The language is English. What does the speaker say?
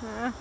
Huh?